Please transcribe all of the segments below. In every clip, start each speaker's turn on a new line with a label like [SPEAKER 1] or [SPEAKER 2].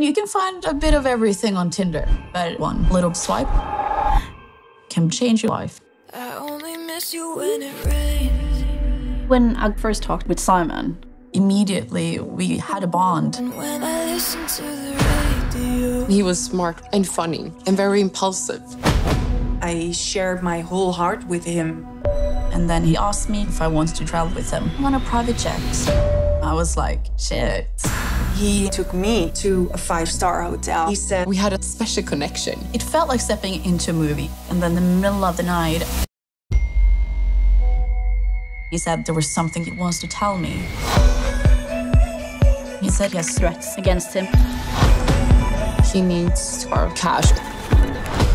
[SPEAKER 1] You can find a bit of everything on Tinder, but one little swipe can change your life.
[SPEAKER 2] I only miss you when it rains.
[SPEAKER 1] When I first talked with Simon, immediately we had a bond.
[SPEAKER 2] And when I listen to the radio,
[SPEAKER 3] He was smart and funny and very impulsive.
[SPEAKER 4] I shared my whole heart with him.
[SPEAKER 1] And then he asked me if I wanted to travel with him on a private jet. I was like, shit.
[SPEAKER 4] He took me to a five-star hotel. He said,
[SPEAKER 3] We had a special connection.
[SPEAKER 1] It felt like stepping into a movie. And then in the middle of the night, he said there was something he wants to tell me. He said he has threats against him.
[SPEAKER 3] He needs our cash.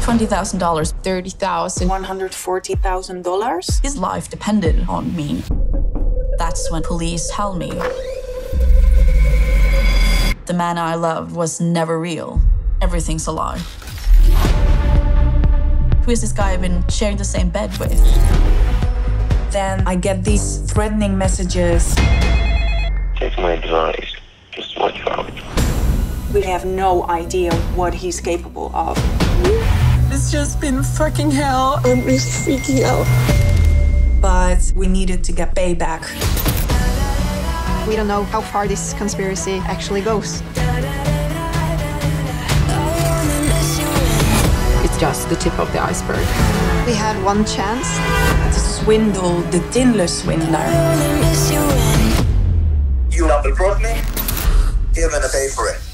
[SPEAKER 1] $20,000.
[SPEAKER 3] 30,000,
[SPEAKER 4] $140,000.
[SPEAKER 1] His life depended on me. That's when police tell me the man I loved was never real. Everything's a lie. Who is this guy I've been sharing the same bed with?
[SPEAKER 4] Then I get these threatening messages.
[SPEAKER 5] Take my advice. Just watch out.
[SPEAKER 4] We have no idea what he's capable of.
[SPEAKER 3] It's just been fucking hell.
[SPEAKER 6] I'm just freaking out.
[SPEAKER 4] But we needed to get payback.
[SPEAKER 6] We don't know how far this conspiracy actually goes.
[SPEAKER 3] It's just the tip of the iceberg.
[SPEAKER 6] We had one chance.
[SPEAKER 4] To swindle the Tinder swindler.
[SPEAKER 2] I only miss you when
[SPEAKER 7] You double cross me? You're gonna pay for it.